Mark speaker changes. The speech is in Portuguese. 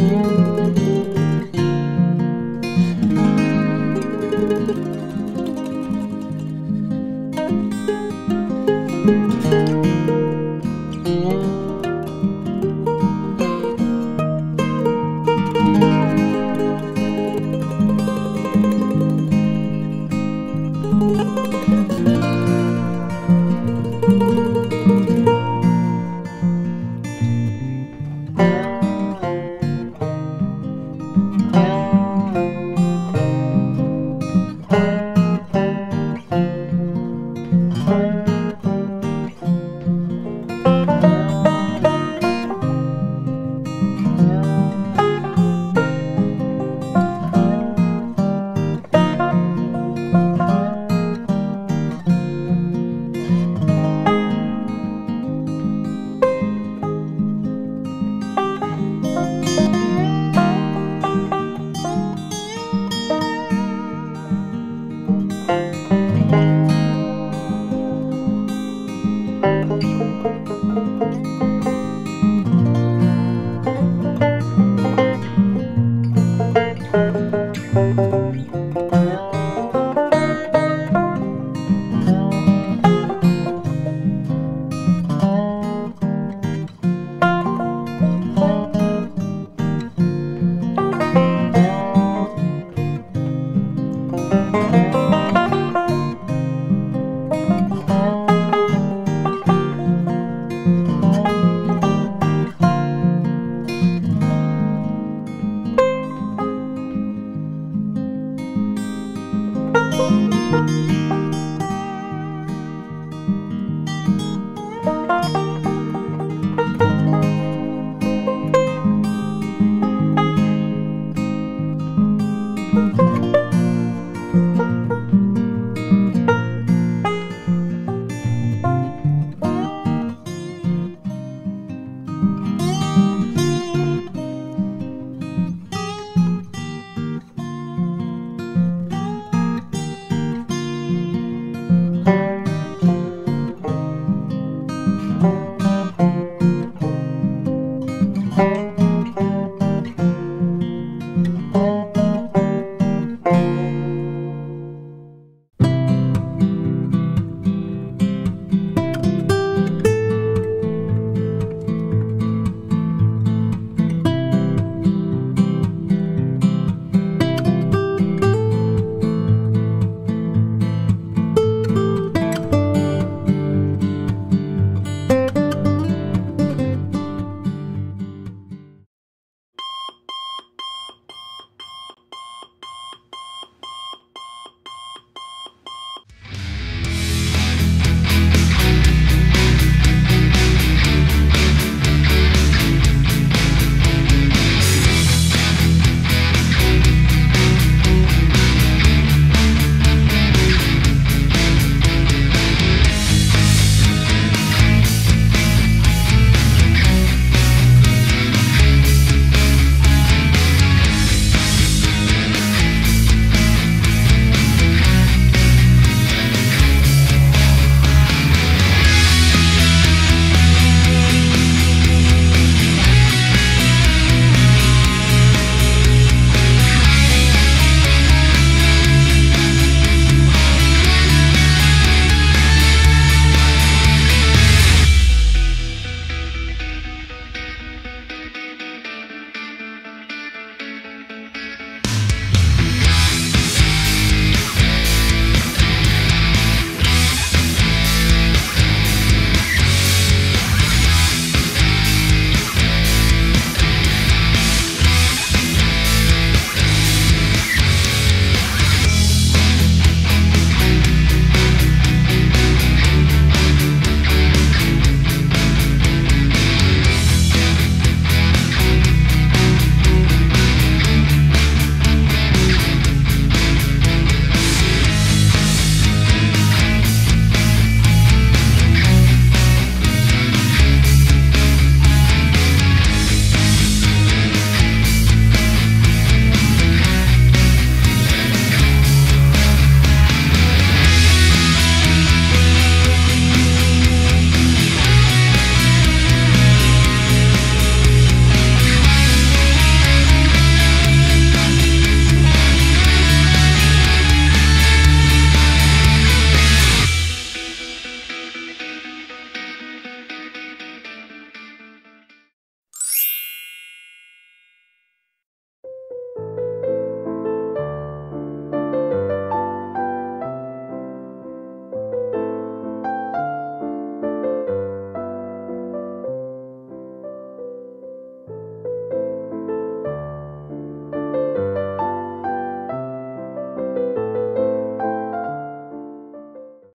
Speaker 1: Música Música